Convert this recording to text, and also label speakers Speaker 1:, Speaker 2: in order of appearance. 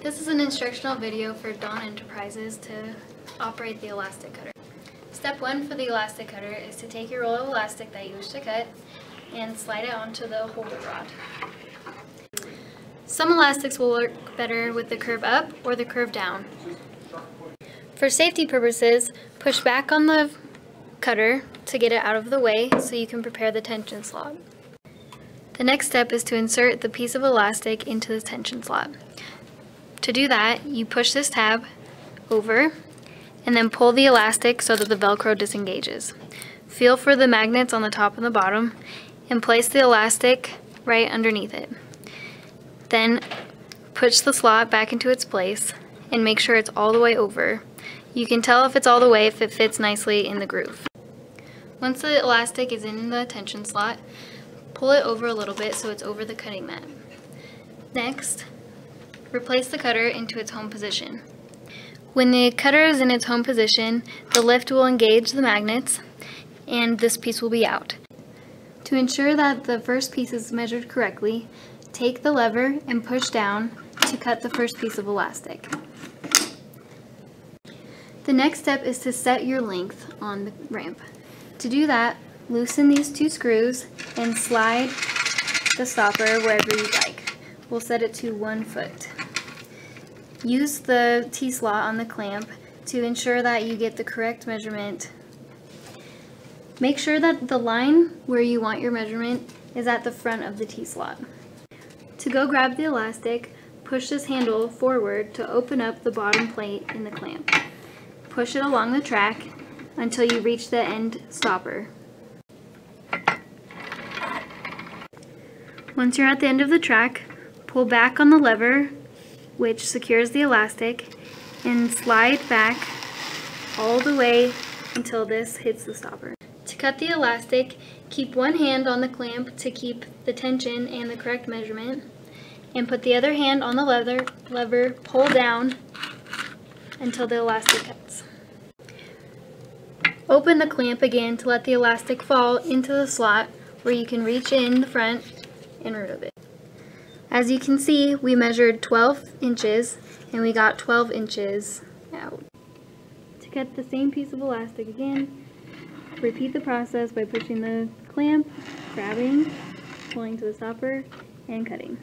Speaker 1: This is an instructional video for Dawn Enterprises to operate the elastic cutter. Step one for the elastic cutter is to take your roll of elastic that you wish to cut and slide it onto the holder rod. Some elastics will work better with the curve up or the curve down. For safety purposes, push back on the cutter to get it out of the way so you can prepare the tension slot. The next step is to insert the piece of elastic into the tension slot. To do that, you push this tab over and then pull the elastic so that the Velcro disengages. Feel for the magnets on the top and the bottom and place the elastic right underneath it. Then push the slot back into its place and make sure it's all the way over. You can tell if it's all the way if it fits nicely in the groove. Once the elastic is in the tension slot, pull it over a little bit so it's over the cutting mat. Next, replace the cutter into its home position. When the cutter is in its home position, the lift will engage the magnets and this piece will be out. To ensure that the first piece is measured correctly, take the lever and push down to cut the first piece of elastic. The next step is to set your length on the ramp. To do that, loosen these two screws and slide the stopper wherever you'd like. We'll set it to one foot. Use the T-slot on the clamp to ensure that you get the correct measurement. Make sure that the line where you want your measurement is at the front of the T-slot. To go grab the elastic, push this handle forward to open up the bottom plate in the clamp. Push it along the track until you reach the end stopper. Once you're at the end of the track, pull back on the lever which secures the elastic and slide back all the way until this hits the stopper. To cut the elastic, keep one hand on the clamp to keep the tension and the correct measurement and put the other hand on the leather lever, pull down until the elastic cuts. Open the clamp again to let the elastic fall into the slot where you can reach in the front and remove it. As you can see, we measured 12 inches and we got 12 inches out. To cut the same piece of elastic again, repeat the process by pushing the clamp, grabbing, pulling to the stopper, and cutting.